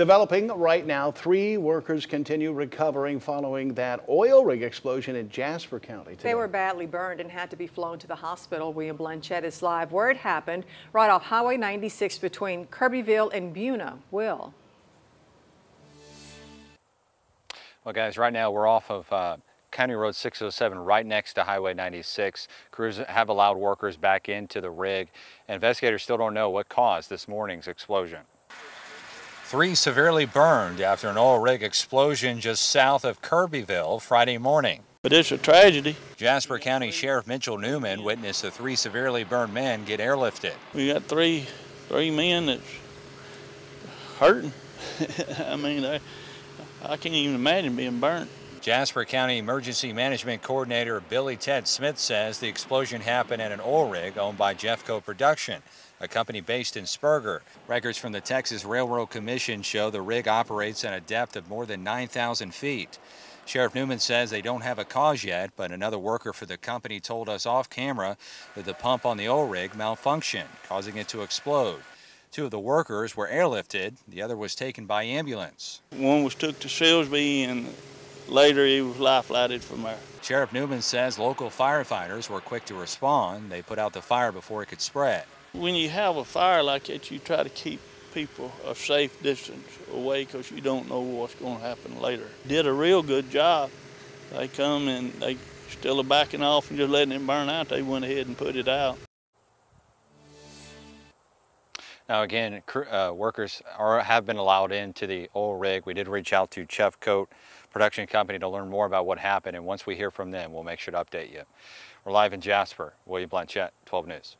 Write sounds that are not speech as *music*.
Developing right now, three workers continue recovering following that oil rig explosion in Jasper County today. They were badly burned and had to be flown to the hospital. William Blanchette is live where it happened, right off Highway 96 between Kirbyville and Buna. Will. Well, guys, right now we're off of uh, County Road 607 right next to Highway 96. Crews have allowed workers back into the rig. Investigators still don't know what caused this morning's explosion. Three severely burned after an oil rig explosion just south of Kirbyville Friday morning. But it's a tragedy. Jasper County Sheriff Mitchell Newman witnessed the three severely burned men get airlifted. We got three three men that's hurting. *laughs* I mean, I, I can't even imagine being burnt. Jasper County Emergency Management Coordinator Billy Ted Smith says the explosion happened at an oil rig owned by Jeffco Production, a company based in Spurger. Records from the Texas Railroad Commission show the rig operates at a depth of more than 9,000 feet. Sheriff Newman says they don't have a cause yet, but another worker for the company told us off camera that the pump on the oil rig malfunctioned, causing it to explode. Two of the workers were airlifted. The other was taken by ambulance. One was took to Silsbee and later he was life flighted from there. Sheriff Newman says local firefighters were quick to respond. They put out the fire before it could spread. When you have a fire like that, you try to keep people a safe distance away because you don't know what's going to happen later. Did a real good job. They come and they still are backing off and just letting it burn out. They went ahead and put it out. Now again, uh, workers are, have been allowed into the oil rig. We did reach out to Jeffcoat production company to learn more about what happened and once we hear from them, we'll make sure to update you. We're live in Jasper. William Blanchette, 12 News.